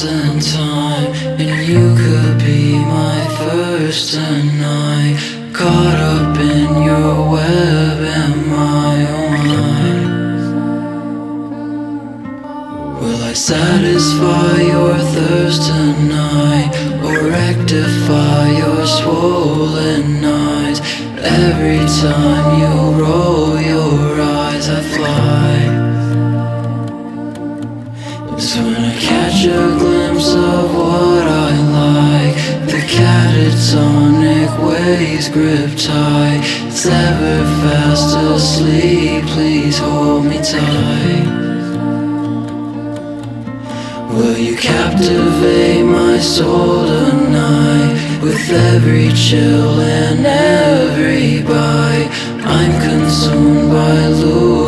thousand time, and you could be my first tonight. Caught up in your web and my own Will I satisfy your thirst tonight, or rectify your swollen eyes? Every time you roll your eyes, I fly. It's when I catch a glimpse what I like. The catatonic waves grip tight. It's ever fast asleep, please hold me tight. Will you captivate my soul tonight? With every chill and every bite I'm consumed by illusions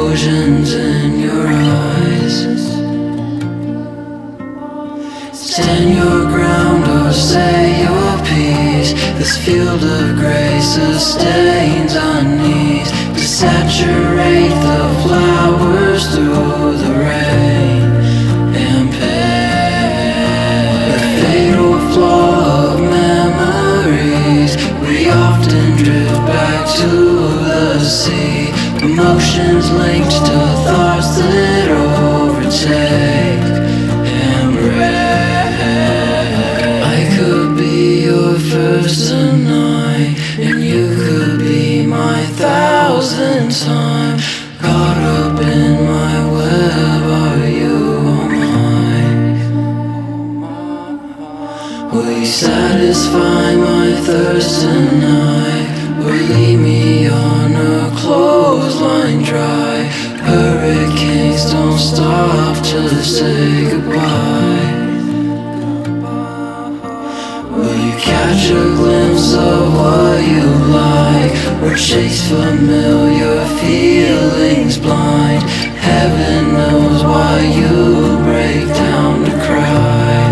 Stand your ground or say your peace. This field of grace sustains our knees. To saturate the flowers through the rain and pain The fatal flaw of memories. We often drift back to the sea. Emotions linked to thoughts that overtake first tonight And you could be my thousand time Caught up in my web, are you all mine? Will you satisfy my thirst tonight? Or leave me on a clothesline dry? Hurricanes don't stop, just say goodbye. Catch a glimpse of what you like? Or chase familiar feelings blind? Heaven knows why you break down to cry.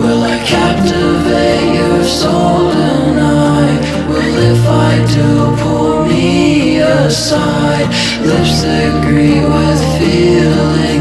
Will I captivate your soul tonight? Well, if I do, pull me aside. Lips agree with feelings.